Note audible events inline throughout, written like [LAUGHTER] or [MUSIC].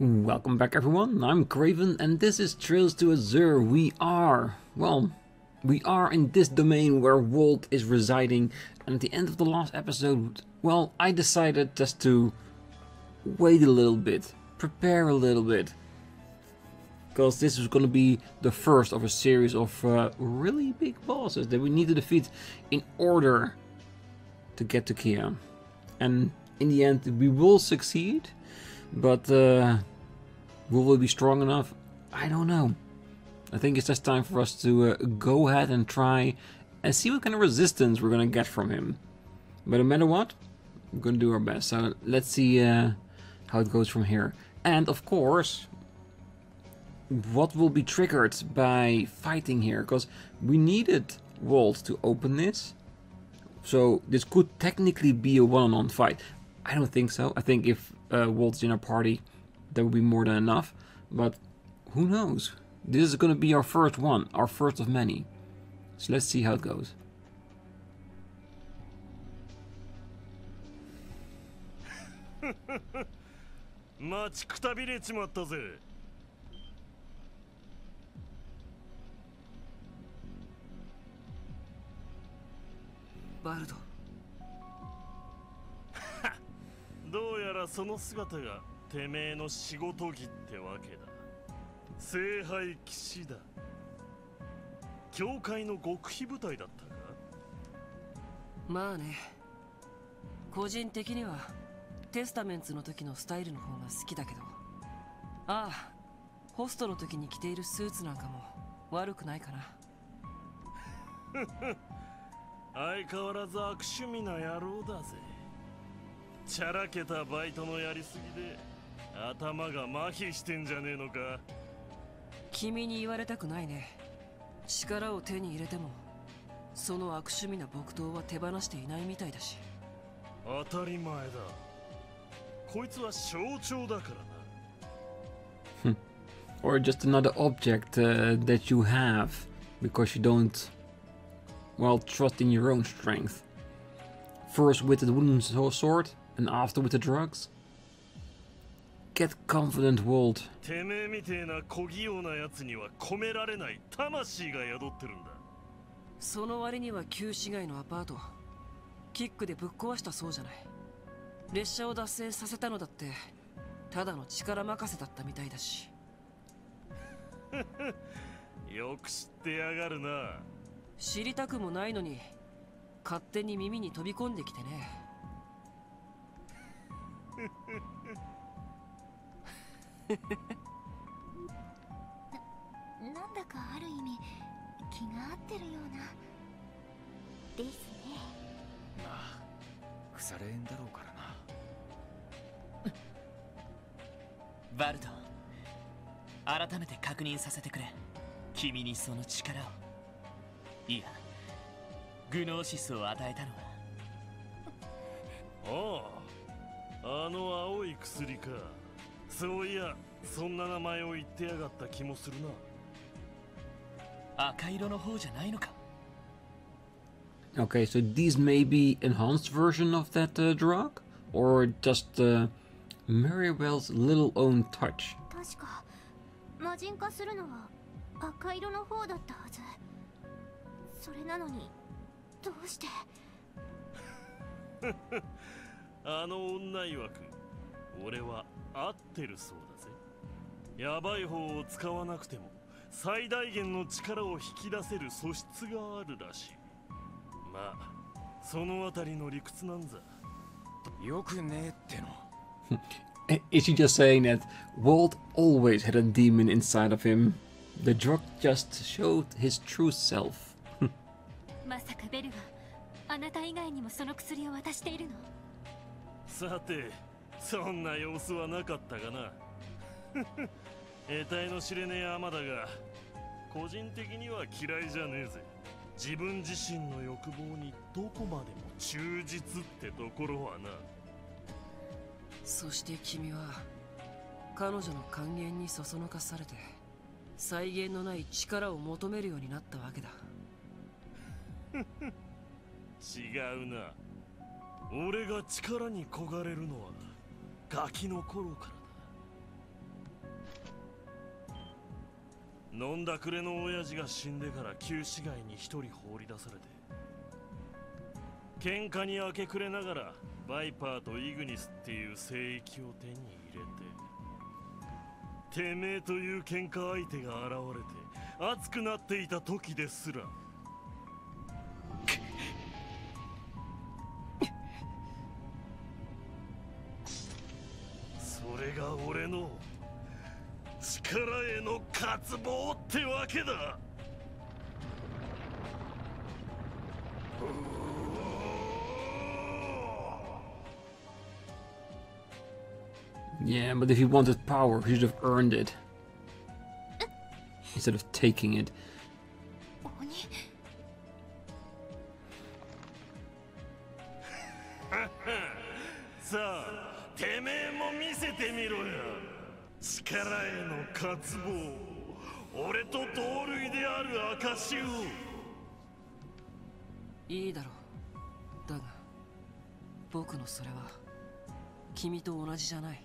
Welcome back everyone, I'm Craven and this is Trails to Azure. We are, well, we are in this domain where Wald is residing and at the end of the last episode, well, I decided just to wait a little bit, prepare a little bit. Because this is going to be the first of a series of uh, really big bosses that we need to defeat in order to get to KeA. And in the end we will succeed but uh, will we be strong enough? I don't know. I think it's just time for us to uh, go ahead and try and see what kind of resistance we're going to get from him. But no matter what, we're going to do our best. So let's see uh, how it goes from here. And of course, what will be triggered by fighting here? Because we needed Wald to open this. So this could technically be a one-on-one -on -one fight. I don't think so. I think if uh, Wald's in our party, that would be more than enough. But who knows? This is going to be our first one, our first of many. So let's see how it goes. [LAUGHS] らその姿がてめえの仕事着ってわけだ。聖杯騎士だ。教会の極秘部隊だったか？まあね。個人的にはテスタメンツの時のスタイルの方が好きだけど。ああホストの時に着ているスーツなんかも悪くないかな。[LAUGHS] 相変わらず悪趣味な野郎だぜチャラけたバイトのやりすぎで頭が麻痺してんじゃねえのか君に言われたくないね力を手に入れてもその悪趣味な木刀は手放していないみたいだし当たり前だこいつは象徴だからな or just another object uh, that you have because you don't well trust in your own strength first with the wooden sword and after with the drugs? Get confident, Walt. てめえみてえな小器用な奴には込められない魂が宿ってるんだ。その割には旧市街のアパート、キックでぶっ壊したそうじゃない。列車を脱線させたのだって、ただの力任せだったみたいだし。[LAUGHS] よく知ってやがるな。知りたくもないのに、勝手に耳に飛び込んできてね。[LAUGHS] な [LAUGHS] なんだかある意味気が合ってるようなですね。まあ腐れ縁だろうからな。[LAUGHS] バルト改めて確認させてくれ。君にその力を。いやグノーシスを与えたのは。あああの青い薬かそういやそんな名前を言ってやがった気もするな赤色の方じゃないのか Okay, so these may be enhanced version of that uh, drug? Or just uh, Maribel's little own touch? 確か魔人化するのは赤色の方だったはずそれなのにどうしてあの女曰く俺は合ってるそうだぜ。ヤバい方を使わなくても最大限の力を引き出せる素質があるらしい。まあそのあたりの理屈なんざ。よくねえっての。[LAUGHS] Is he just saying that Walt always had a demon inside of him? The drug just showed his true self. [LAUGHS] まさかベルがあなた以外にもその薬を渡しているの？さてそんな様子はなかったかな。[LAUGHS] 得体の知れねえアマだが個人的には嫌いじゃねえぜ。自分自身の欲望にどこまでも忠実ってところはな。そして君は彼女の還元にそそのかされて再現のない力を求めるようになったわけだ。[LAUGHS] 違うな俺が力に焦がれるのはガキの頃からだ飲んだくれの親父が死んでから旧市街に一人放り出されて喧嘩に明け暮れながらバイパーとイグニスっていう聖域を手に入れててめえという喧嘩相手が現れて熱くなっていた時ですら。れが俺の力への渇望ってわけだ Yeah, but if he wanted power, he should have earned it. Instead of taking it. 鬼[LAUGHS] さあ てめえも見せてみろよ力への渇望俺と同類である証を。いいだろう。だが僕のそれは君と同じじゃない。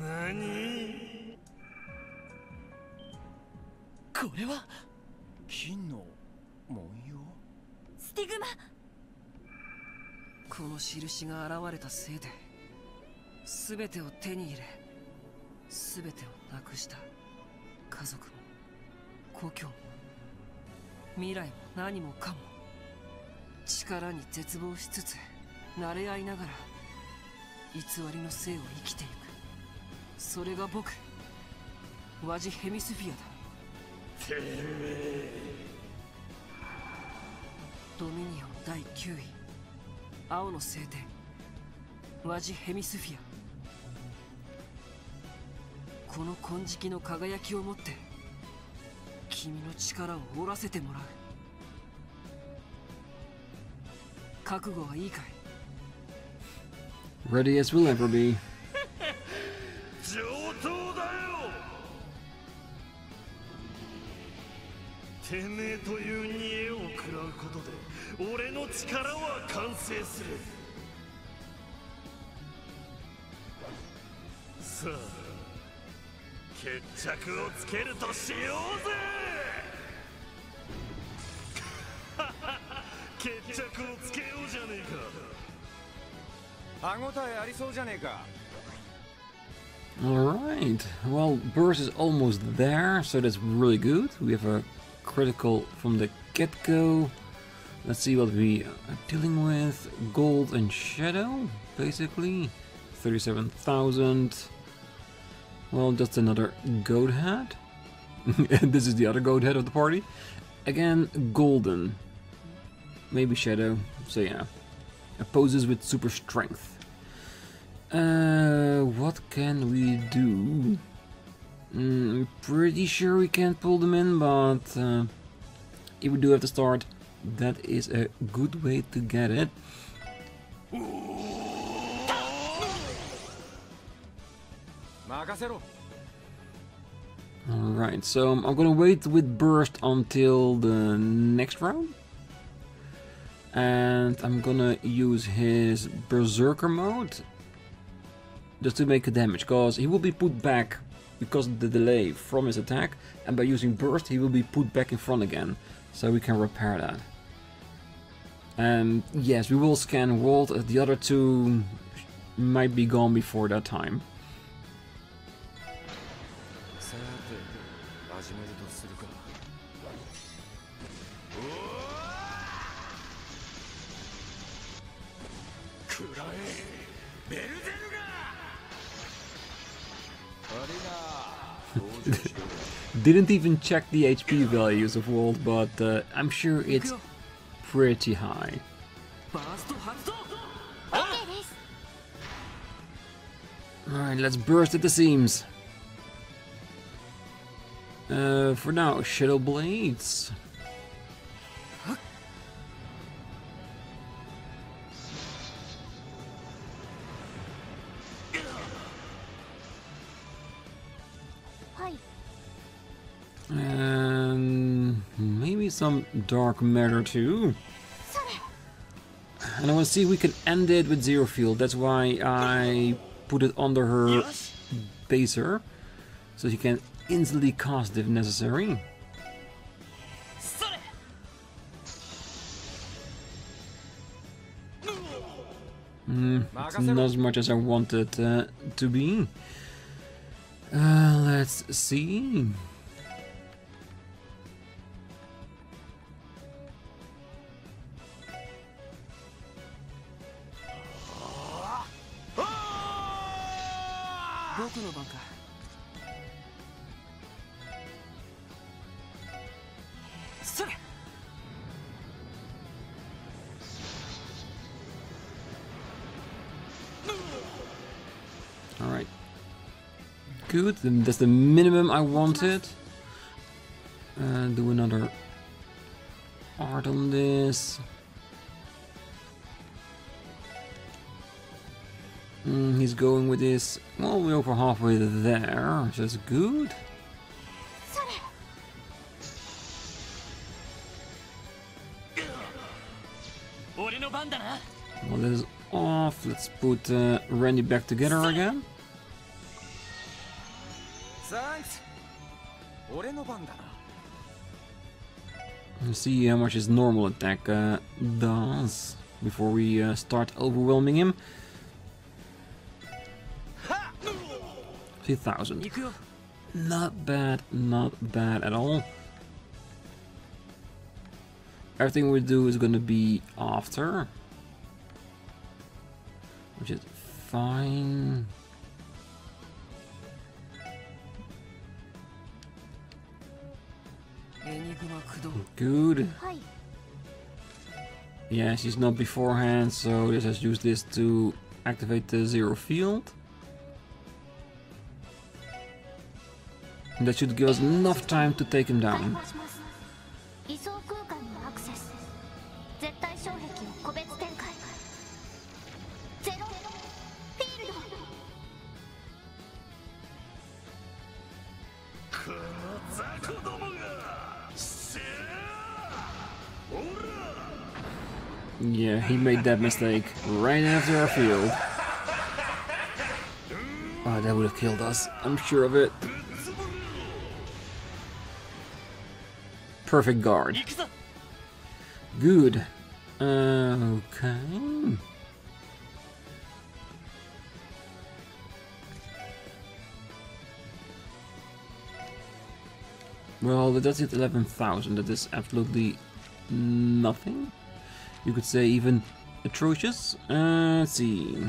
何？これは？金の文様？スティグマこの印が現れたせいで全てを手に入れ全てをなくした。家族も故郷も未来も何もかも力に絶望しつつ慣れ合いながら偽りの生を生きていく。それが僕ワジヘミスフィアだ。ドミニオン第9位青の聖典。ワジヘミスフィア。この金色の輝きを持って君の力を折らせてもらう。覚悟はいいかい？Ready as we'll ever be. [LAUGHS] 上等だよ！てめえという煮えを食らうことで俺の力は完成するさあ決着をつけるとしようぜ決着をつけようじゃねえか歯ごたえありそうじゃねえか Alright, well, Burst is almost there, so that's really good. We have a critical from the get go. Let's see what we are dealing with. Gold and Shadow, basically. 37,000. Well, just another goat and [LAUGHS] this is the other goat head of the party. Again, golden. Maybe Shadow, so yeah. Opposes with super strength. Uh, what can we do? Mm, I'm pretty sure we can't pull them in, but uh, if we do have to start, that is a good way to get it. Alright, so um, I'm gonna wait with Burst until the next round. And I'm gonna use his Berserker mode. Just to make a damage, because he will be put back because of the delay from his attack. And by using Burst, he will be put back in front again so we can repair that. And yes, we will scan Wald, the other two might be gone before that time. Didn't even check the HP values of Wald, but uh, I'm sure it's pretty high. Alright, let's burst at the seams. Uh, for now, Shadow Blades. Some dark matter too. And I want to see if we can end it with Zero Field. That's why I put it under her baser. So she can instantly cast if necessary. Mm, not as much as I wanted uh, to be. Uh, let's see. That's the minimum I wanted. Uh, do another art on this. Mm, he's going with this. Well, we're over halfway there, which is good. Well, this is off. Let's put uh, Randy back together again. see how much his normal attack uh, does before we uh, start overwhelming him. 3,000. Not bad, not bad at all. Everything we do is gonna be after. Which is fine. Good. Yeah, she's not beforehand, so let's just use this to activate the zero field. That should give us enough time to take him down. he made that mistake right after our field. Oh, that would have killed us. I'm sure of it. Perfect guard. Good. Okay. Well, that's it 11,000. That is absolutely nothing you could say even atrocious. Uh, let's see.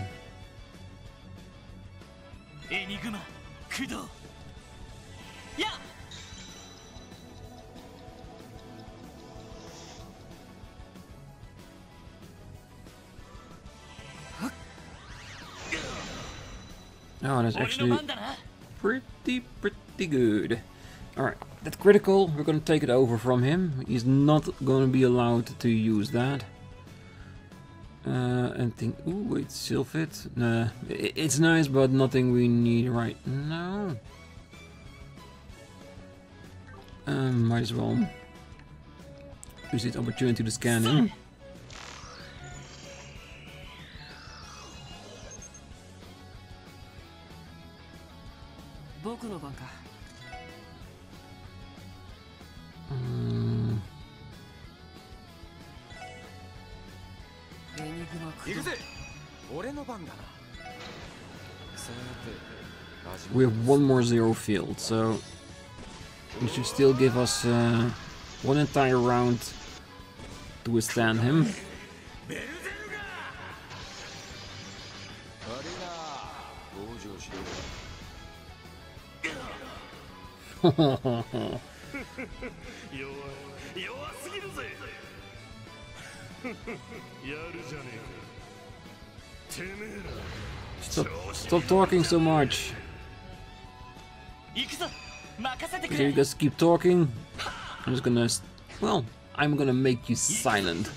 Oh, that's actually pretty, pretty good. Alright, that critical, we're gonna take it over from him. He's not gonna be allowed to use that. Uh, and think, ooh, wait, Sylphid? Nah, it's nice, but nothing we need right now. Um, might as well use this opportunity to scan him. one more zero field, so it should still give us uh, one entire round to withstand him. [LAUGHS] stop, stop talking so much. Okay, you guys keep talking. I'm just gonna... Well, I'm gonna make you silent.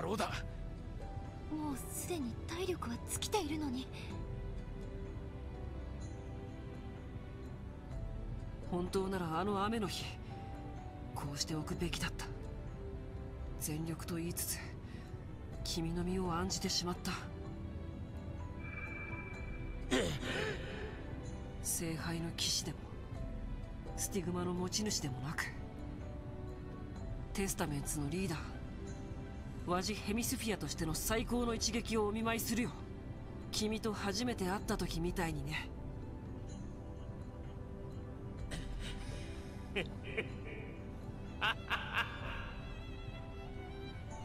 野郎だ。もうすでに体力は尽きているのに。本当ならあの雨の日こうしておくべきだった。全力と言いつつ君の身を案じてしまった。[LAUGHS] 聖杯の騎士でもスティグマの持ち主でもなくテスタメンツのリーダーワジ・ヘミスフィアとしての最高の一撃をお見舞いするよ。君と初めて会った時みたいにね。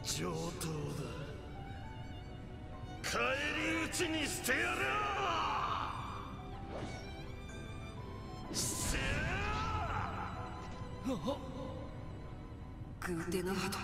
上等だ。返り討ちにしてやる。せや。グーテナガド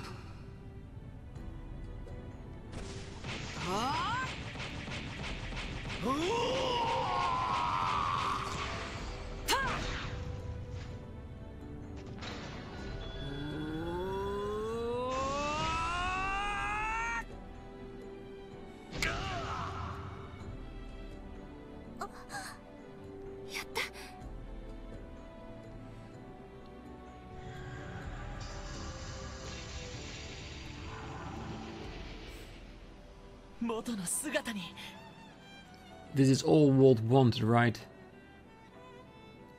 This is all Wald wanted, right?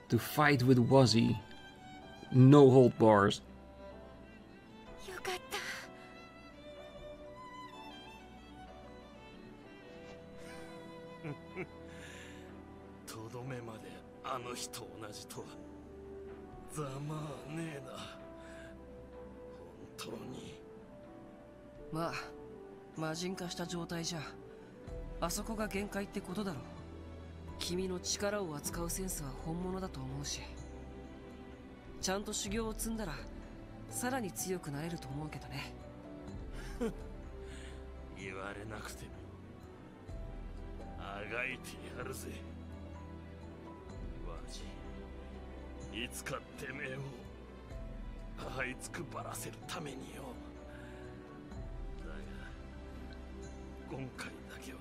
To fight with Wazy. No hold bars. じゃ。あそこが限界ってことだろ。う君の力を扱うセンスは本物だと思うし。ちゃんと修行を積んだらさらに強くなれると思うけどね。[LAUGHS] 言われなくても。あがいてやるぜ。わじいつかてめえを這いつくばらせるためによ。今回だけは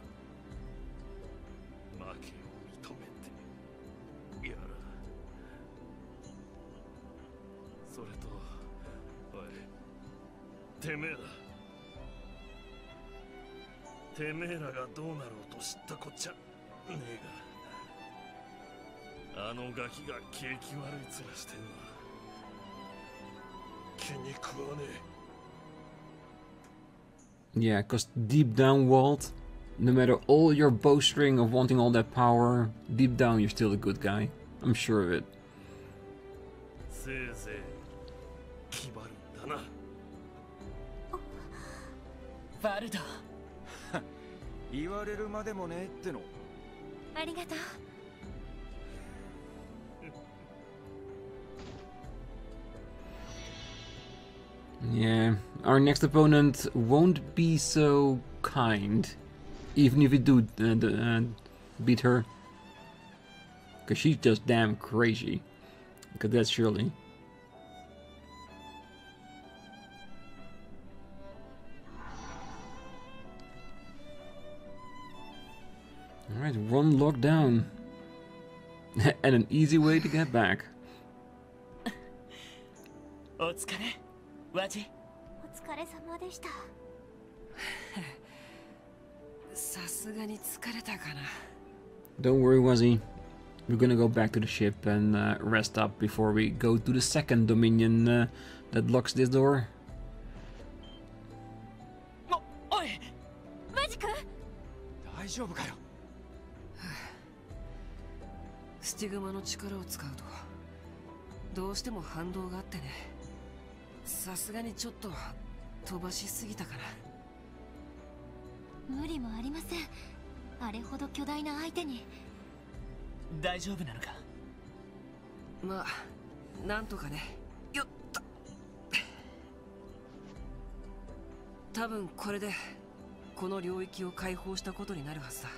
負けを認めて。やらそれとおいてめえだてめえらがどうなろうと知ったこっちゃ。ねえが。あのガキが景気悪い面してんのは。気に食わねえ。Yeah, because deep down Wald, no matter all your bowstring of wanting all that power, deep down you're still a good guy. I'm sure of it. Oh. Varda. 言われるまでもねっての。ありがとう。[LAUGHS] Yeah, our next opponent won't be so kind, even if we do uh, d- uh, beat her. Because she's just damn crazy. Because that's Shirley. Alright, one lockdown. [LAUGHS] and an easy way to get back. [LAUGHS] お疲れ Wachi? お疲れ様でした。さすがに疲れたかな。Don't [LAUGHS] worry, Wazy. We're gonna go back to the ship and uh, rest up before we go to the second dominion uh, that locks this door. Stigma の力を使うとどうしても反動があってね。さすがにちょっと飛ばしすぎたかな無理もありません。あれほど巨大な相手に。大丈夫なのか？まあなんとかね。よっと。多分これでこの領域を解放したことになるはずだ。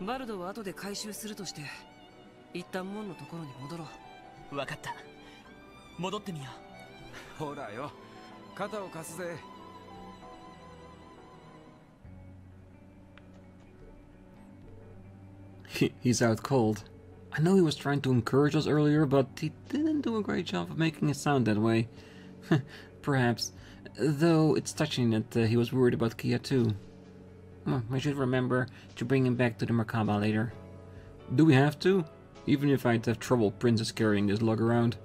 バルドは後で回収するとして一旦門のところに戻ろう。分かった。戻ってみよほらよ肩を貸すぜ He's out cold. I know he was trying to encourage us earlier, but he didn't do a great job of making it sound that way. [LAUGHS] Perhaps. Though it's touching that uh, he was worried about KeA too. Well, I should remember to bring him back to the Merkabah later. Do we have to? Even if I'd have trouble Princess carrying this lug around.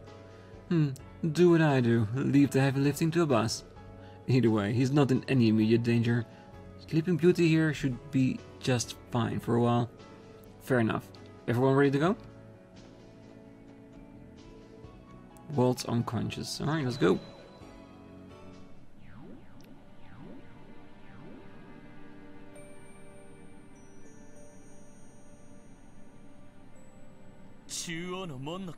Hmm, do what I do, leave the heavy lifting to a boss. Either way, he's not in any immediate danger. Sleeping Beauty here should be just fine for a while. Fair enough. Everyone ready to go? Wald's unconscious. Alright, let's go. Mon no.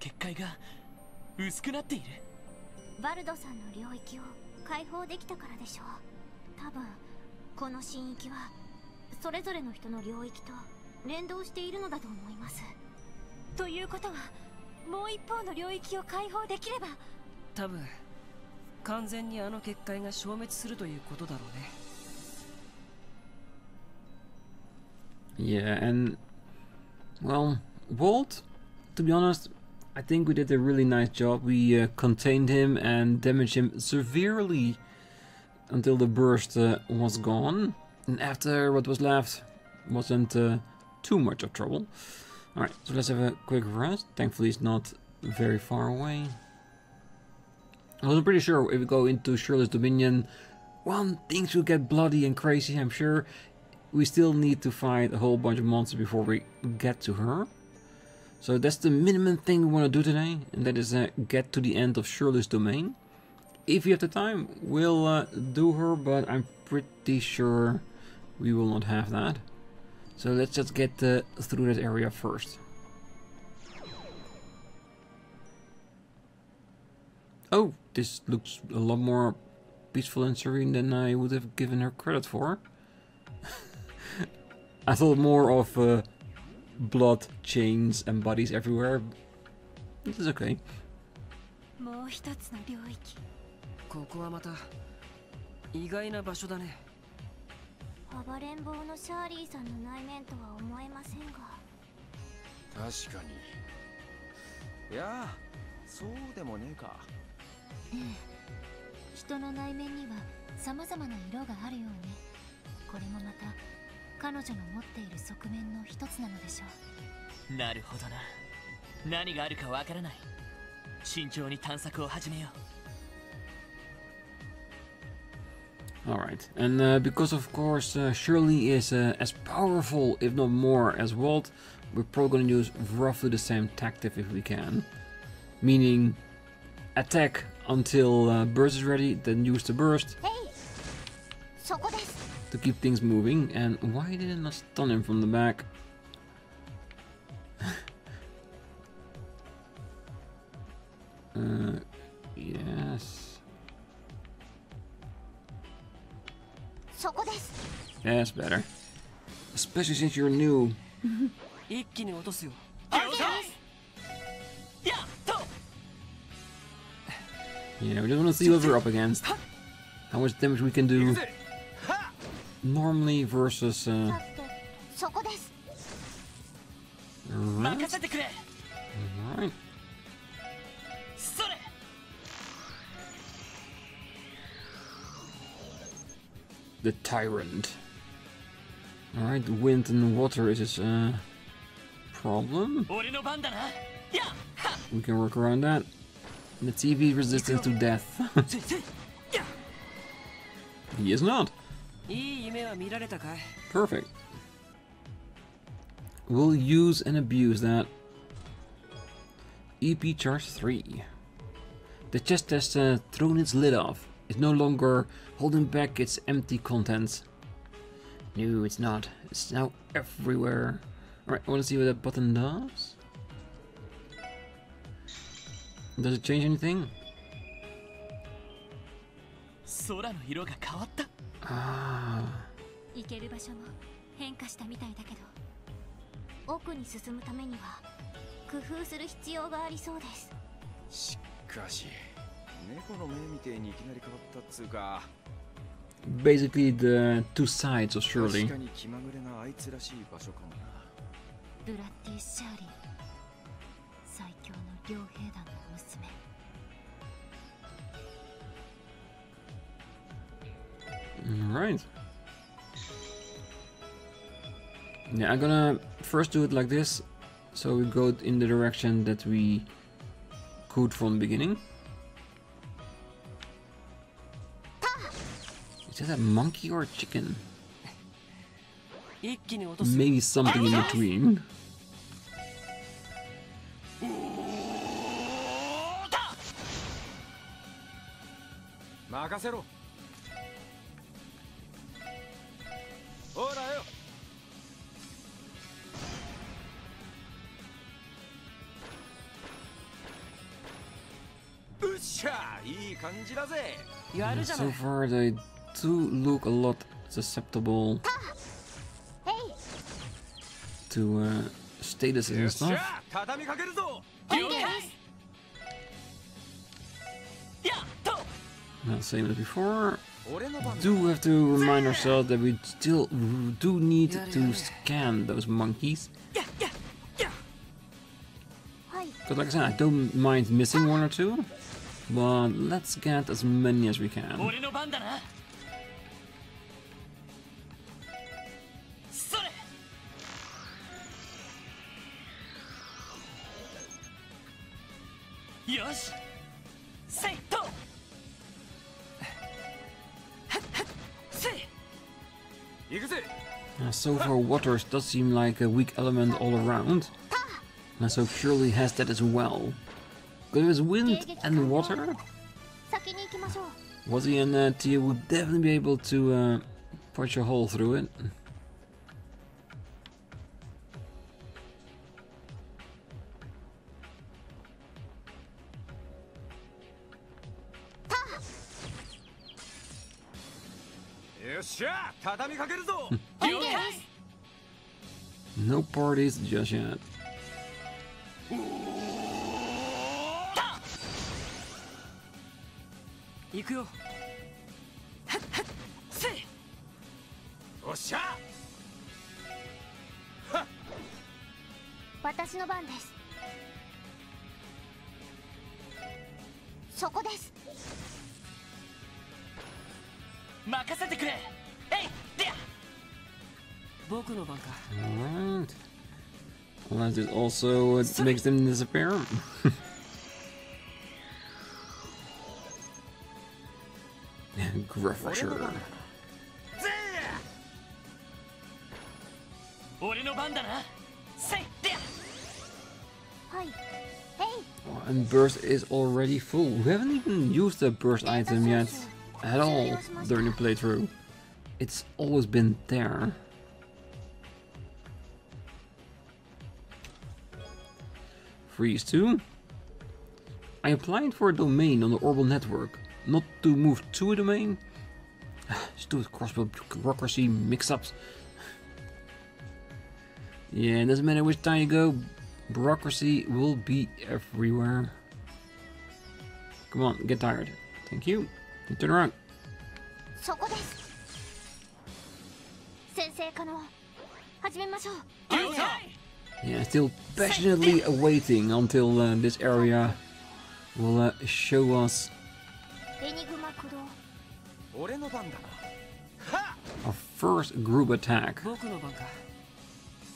バルドさんの領域を解放できたからでしょう。多分この神域はそれぞれの人の領域と連動しているのだと思います。ということはもう一方の領域を解放できれば。多分完全にあの結界が消滅するということだろうね。Yeah, and well, Walt, to be honest, I think we did a really nice job. We uh, contained him and damaged him severely until the burst uh, was gone. And after what was left wasn't uh, too much of trouble. Alright, so let's have a quick rest. Thankfully, it's not very far away. I was pretty sure if we go into Shirley's Dominion, one, things will get bloody and crazy, I'm sure. We still need to fight a whole bunch of monsters before we get to her. So that's the minimum thing we want to do today, and that is uh, get to the end of Shirley's domain. If we have the time, we'll uh, do her, but I'm pretty sure we will not have that. So let's just get uh, through that area first. Oh, this looks a lot more peaceful and serene than I would have given her credit for. [LAUGHS] I thought more of uh, blood, chains, and bodies everywhere. This is okay. もう一つの領域。ここはまた意外な場所だね。暴れん坊のシャーリーさんの内面とは思えませんが。確かに。いやそうでもねえか。人の内面には様々な色があるようね。これもまた彼女の持っている側面の一つなのでしょう。なるほどな。何があるかわからない。慎重に探索を始めよう。Alright, and uh, because of course uh, Shirley is uh, as powerful, if not more, as Wald, we're probably going to use roughly the same tactic if we can. Meaning, attack until uh, burst is ready, then use the burst, hey to keep things moving, and why didn't I stun him from the back? [LAUGHS] uh, yes. That's better. Especially since you're new. Yeah, we just want to see what we're up against. How much damage we can do normally versus uh The tyrant. Alright, wind and water is his uh problem. We can work around that. The TV resistance to death. [LAUGHS] he is not. いい夢は見られたかい Perfect. We'll use and abuse that. EP charge 3. The chest has uh, thrown its lid off. It's no longer holding back its empty contents. No, it's not. It's now everywhere. Alright, I want to see what that button does. Does it change anything? 空の色が変わった Ah. 行ける場所も変化したみたいだけど奥に進むためには工夫する必要がありそうですしかし猫の目みてえにいきなり変わったっつうか Basically the two sides of 確 Shirley. かに気まぐれなあいつらしい場所かもなブラッディ・シャーリー最強の両兵団の娘 Right. Yeah, I'm gonna first do it like this, so we go in the direction that we could from the beginning. Is that a monkey or a chicken? Maybe something in between. Yeah, so far they do look a lot susceptible to uh, status and stuff. Same as before. Do we have to remind ourselves that we still do need to scan those monkeys. But like I said, I don't mind missing one or two. But let's get as many as we can. Uh, so far, Waters does seem like a weak element all around, and so Curly has that as well. But it was wind and water? Was he and that Tio would definitely be able to uh, punch a hole through it. [LAUGHS] no parties just yet. 行くよ。はっはっせおっしゃ。はっ。私の番です。そこです。任せてくれ。えいでや。僕の番か。Well, that makes them disappear. [LAUGHS] refresher. And burst is already full. We haven't even used the burst item yet at all during the playthrough. It's always been there. Freeze 2. I applied for a domain on the Orbital Network, not to move to the main. Stupid [SIGHS] Crossbell bureaucracy mix-ups. Yeah, it doesn't matter which time you go, bureaucracy will be everywhere. Come on, get tired. Thank you. And turn around. Yeah, still passionately awaiting until uh, this area will uh, show us エニグマ駆動俺の番だなは our first group attack. 僕の番か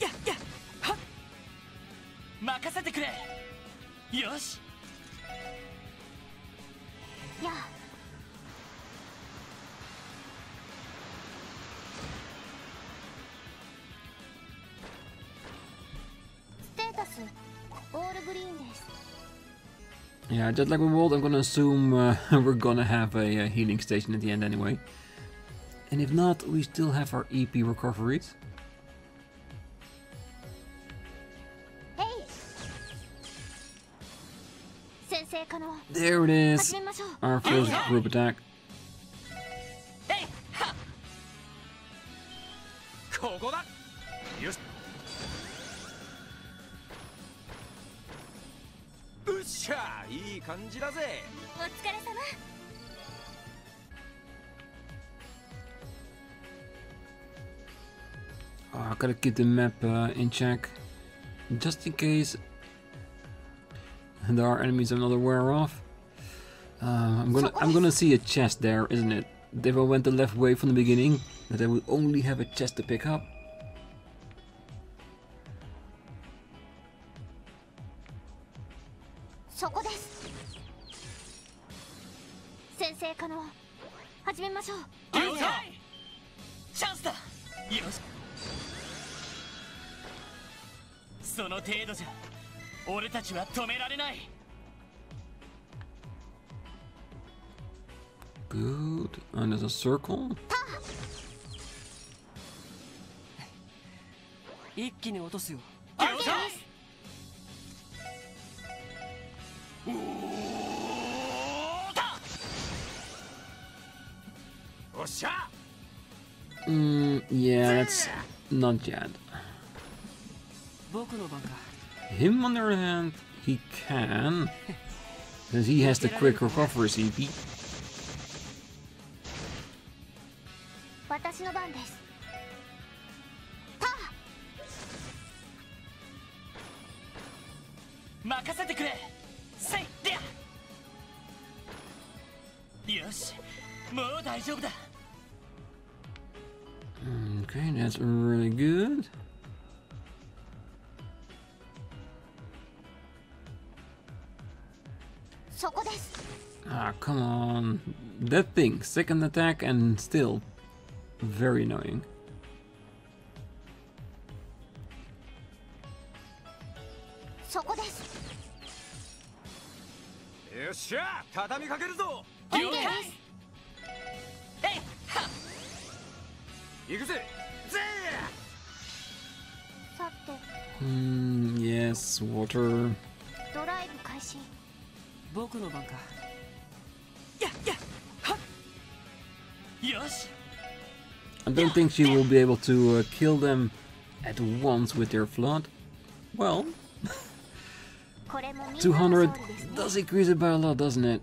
ややはっ任せてくれよしやステータスオールグリーンです Yeah, just like with Wald, I'm gonna assume uh, [LAUGHS] we're gonna have a, a, healing station at the end anyway. And if not, we still have our EP recoveries. Hey. There it is! Our first group attack. Hey. うっしゃいい感じだぜお疲れ様 Oh, I gotta keep the map uh, in check. Just in case there are enemies I'm not aware of. Uh, I'm gonna I'm gonna see a chest there, isn't it? If I went the left way from the beginning, that I would only have a chest to pick up. circle. 一気に落とすよ了解おーだおっしゃ Mm, yeah, that's not yet. 僕の番か Him, on the other hand, he can. Since he has the quick recovery CP. Ah, come on. That thing, second attack and still very annoying. そこですよっしゃ畳みかけるぞ了解えいはっ行くぜぜさて Hmm, yes, water. ドライブ開始僕の番かややはっよし I don't think she will be able to uh, kill them at once with their flood. Well, [LAUGHS] 200 does increase it by a lot, doesn't it?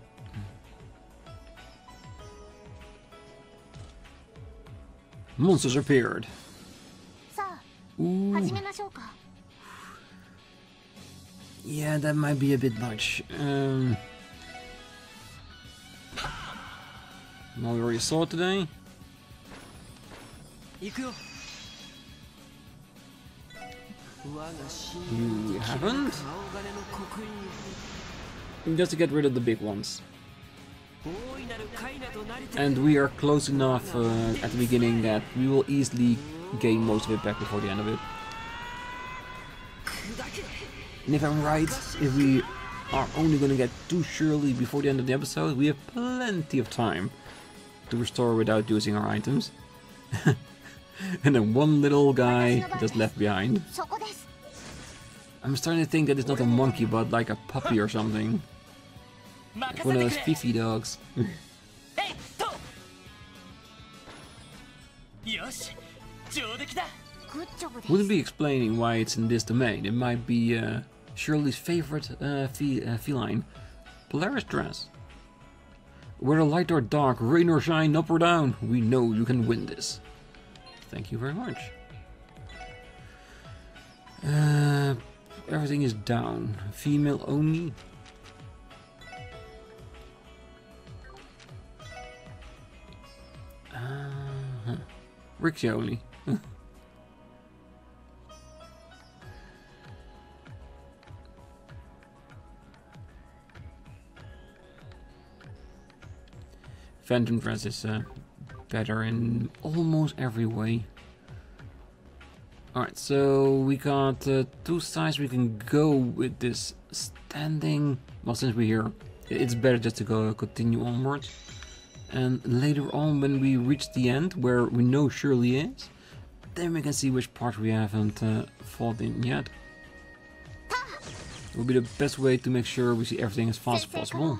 Monsters appeared. Ooh. Yeah, that might be a bit much. Um, well, we already saw it today. 行くよ我が親 You haven't? 顔金の刻印 Just to get rid of the big ones. 大いなる快などなりて And we are close enough uh, at the beginning that we will easily gain most of it back before the end of it. 砕け And if I'm right, if we are only gonna get to Shirley before the end of the episode, we have plenty of time to restore without using our items. [LAUGHS] and then one little guy just left behind. I'm starting to think that it's not a monkey, but like a puppy or something. One of those Fifi dogs. [LAUGHS] Wouldn't be explaining why it's in this domain. It might be uh, Shirley's favorite uh, fe uh, feline, Polaris dress. Whether light or dark, rain or shine, up or down, we know you can win this. Thank you very much. Uh, everything is down. Female only. Uh, Rixia only. [LAUGHS] Phantom dress is uh, better in almost every way. Alright, so we got uh, two sides we can go with this standing. Well, since we're here, it's better just to go continue onward. And later on, when we reach the end, where we know Shirley is, then we can see which part we haven't uh, fought in yet. It will be the best way to make sure we see everything as fast as possible.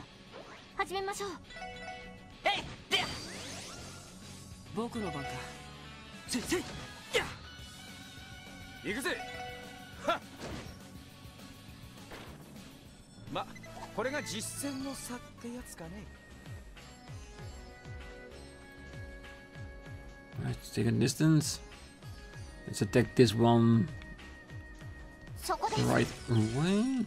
僕の番かせせいや行くぜはっまこれが実践の差ってやつかね Right, let's take a distance. Let's attack this one そこです right away.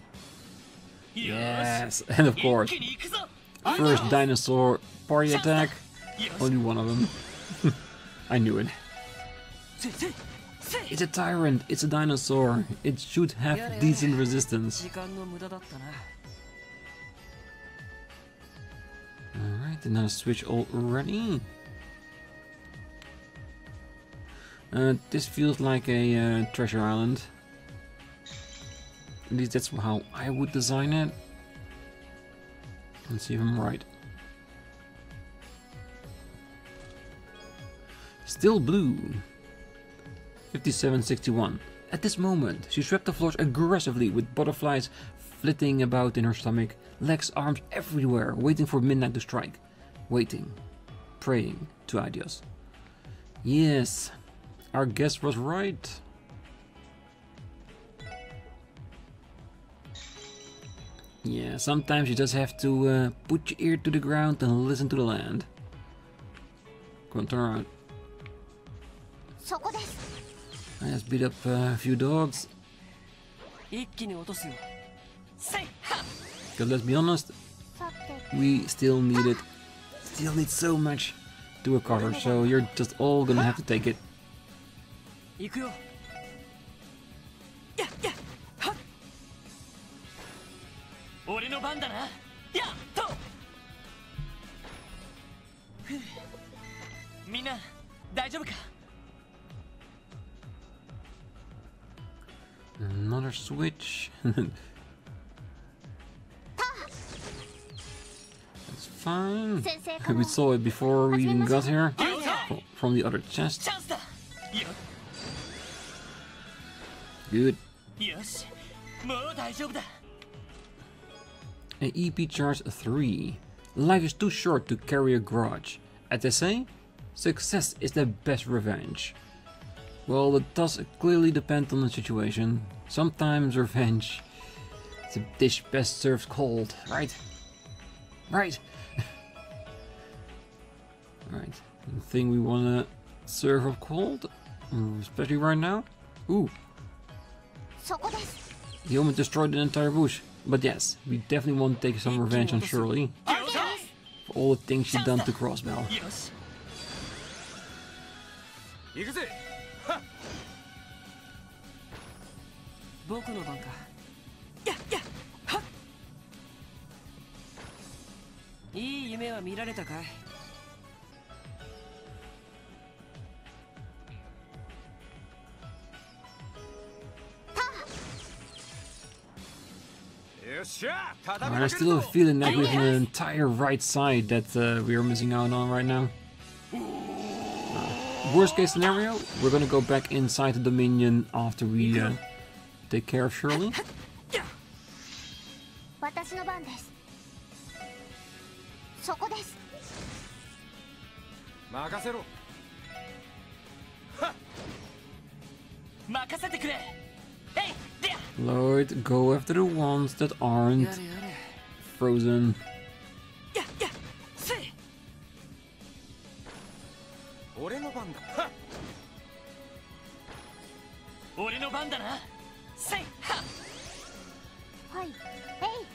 よ Yes, and of し course, 一気に行くぞ first dinosaur party attack. よし Only one of them. I knew it. It's a tyrant, it's a dinosaur, it should have decent resistance. Alright, another switch already. Uh, this feels like a uh, treasure island. At least that's how I would design it. Let's see if I'm right. Still blue. 5761. At this moment, she swept the floors aggressively with butterflies flitting about in her stomach, legs, arms everywhere, waiting for midnight to strike. Waiting. Praying to Adios. Yes, our guess was right. Yeah, sometimes you just have to uh, put your ear to the ground and listen to the land. Come I just beat up uh, a few dogs. Because let's be honest, we still need it. Still need so much to recover, so you're just all gonna have to take it. Another switch. That's fine. We saw it before we even got here. From the other chest. Good. An EP charge 3. Life is too short to carry a grudge. At SA, success is the best revenge. Well, it does clearly depend on the situation. Sometimes revenge it's a dish best served cold, right? Right! [LAUGHS] right, the thing we wanna serve up cold, especially right now? Ooh! The omen destroyed an entire bush. But yes, we definitely want to take some revenge on Shirley. For all the things she done to Crossbell. Yes. 僕の番かややはっいい夢は見られたかい よっしゃ畳 And み I かける still have a ぞ feeling that we have an entire right side that uh, we are missing out on right now. Uh, worst case scenario, we're gonna go back inside the Dominion after we uh, Take care, Shirley. Lloyd, go after the ones that aren't frozen. ややせい俺の番だはっ俺の番だなせいははいえい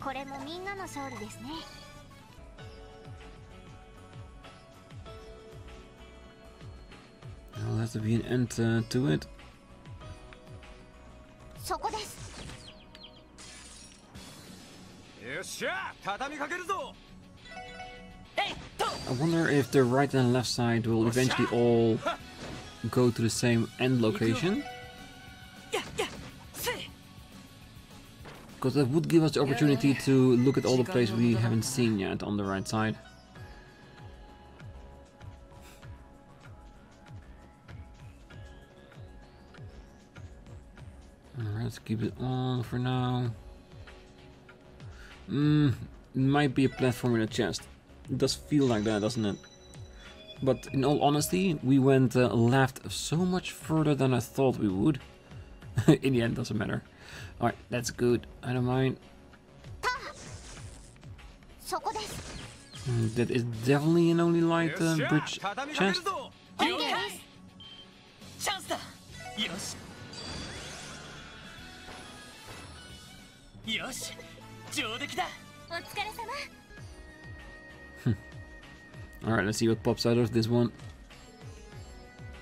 これもみんなの勝利ですね There'll have to be an end uh, to it. そこですよっしゃ畳みかけるぞえいと I wonder if the right and left side will eventually all go to the same end location. Because that would give us the opportunity to look at all the places we haven't seen yet on the right side. Let's keep it on for now. Mmm, might be a platform in a chest. It does feel like that, doesn't it? But in all honesty, we went uh, left so much further than I thought we would. [LAUGHS] in the end, doesn't matter. Alright, that's good. I don't mind. そこです Mm, That is definitely an only light uh, bridge 畳みかける chest. ぞ了解チャンスだよしよし上出来だお疲れ様 Alright, let's see what pops out of this one.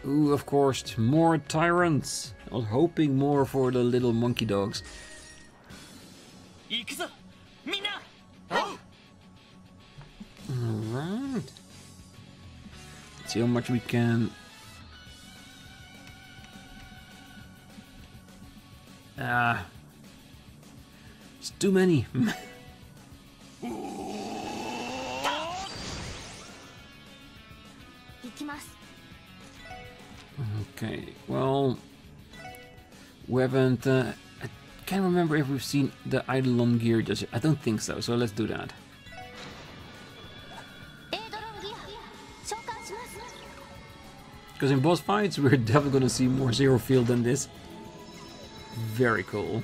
Ooh, of course, more tyrants. I was hoping more for the little monkey dogs. Alright. Let's see how much we can... Ah. It's too many. [LAUGHS] Okay, well, we haven't. Uh, I can't remember if we've seen the Eidolon gear just yet. I don't think so, so let's do that. Because in boss fights, we're [LAUGHS] definitely gonna see more Zero Field than this. Very cool.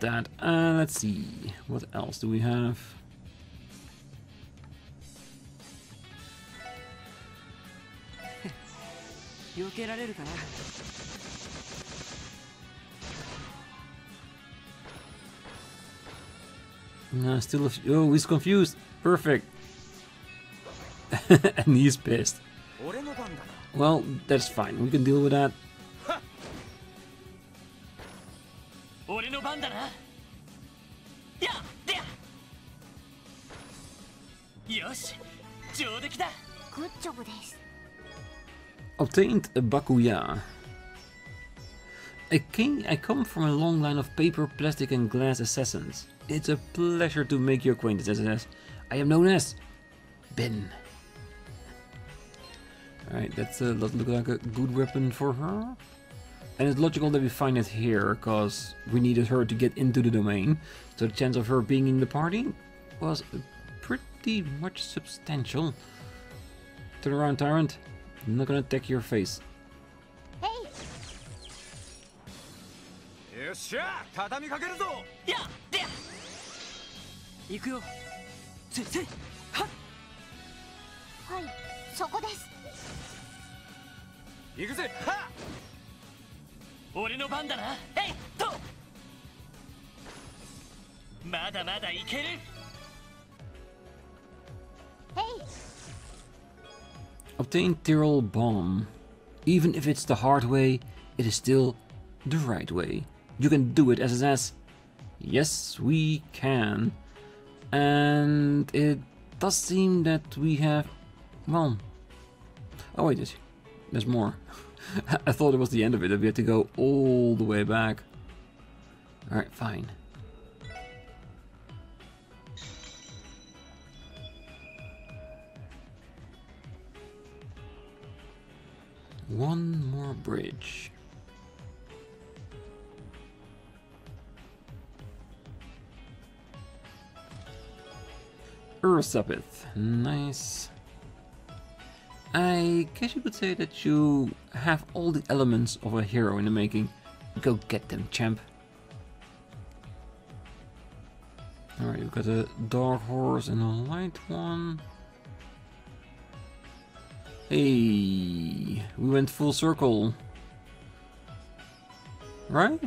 that. Uh, let's see, what else do we have? [LAUGHS] Still Oh, he's confused. Perfect. [LAUGHS] and he's pissed. Well, that's fine. We can deal with that. Obtained a Bakuya. I, came, I come from a long line of paper, plastic, and glass assassins. It's a pleasure to make your acquaintance, SS. I am known as Ben. Alright, that uh, does look like a good weapon for her. And it's logical that we find it here, because we needed her to get into the domain. So the chance of her being in the party was pretty much substantial. Turn around, Tyrant. I'm not gonna attack your face. えい Obtain Tyrol Bomb. Even if it's the hard way, it is still the right way. You can do it, SSS. Yes, we can. And it does seem that we have. Well. Oh, wait, there's, there's more. [LAUGHS] I thought it was the end of it, that we had to go all the way back. Alright, fine. One more bridge. Ursapith. Nice. I guess you could say that you have all the elements of a hero in the making. Go get them, champ. Alright, we've got a dark horse and a light one. Hey, we went full circle. Right?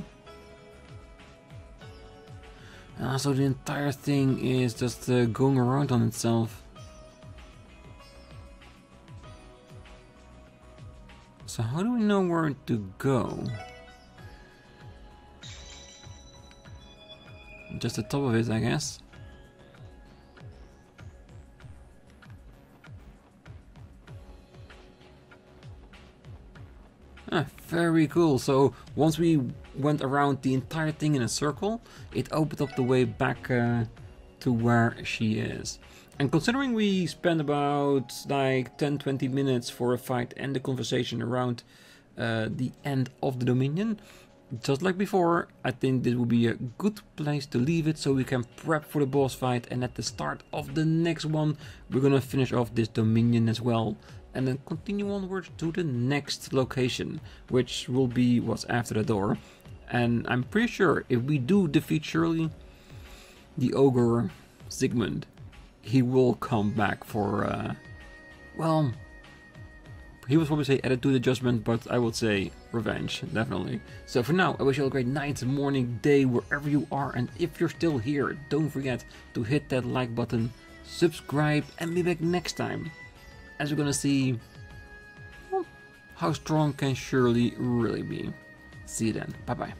Ah, so the entire thing is just uh, going around on itself. So how do we know where to go? Just the top of it, I guess. Ah, very cool. So once we went around the entire thing in a circle, it opened up the way back uh, to where she is. And considering we spent about like 10-20 minutes for a fight and the conversation around uh, the end of the Dominion, just like before, I think this would be a good place to leave it so we can prep for the boss fight and at the start of the next one we're gonna finish off this Dominion as well and then continue onward to the next location, which will be what's after the door. And I'm pretty sure if we do defeat Shirley, the ogre Sigmund, he will come back for, uh, well, he would probably say attitude adjustment, but I would say revenge, definitely. So for now, I wish you all a great night, morning, day, wherever you are. And if you're still here, don't forget to hit that like button, subscribe, and be back next time as we're gonna see how strong can Shirley really be. See you then. Bye bye.